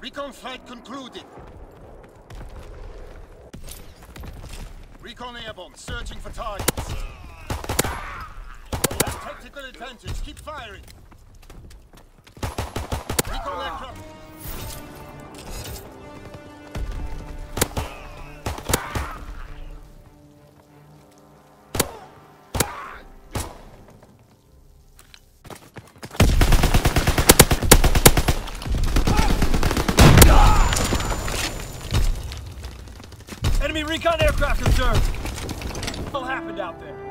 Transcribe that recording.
Recon flight concluded. Recon airborne, searching for targets. We tactical advantage. Keep firing. Enemy recon aircraft observed! What happened out there?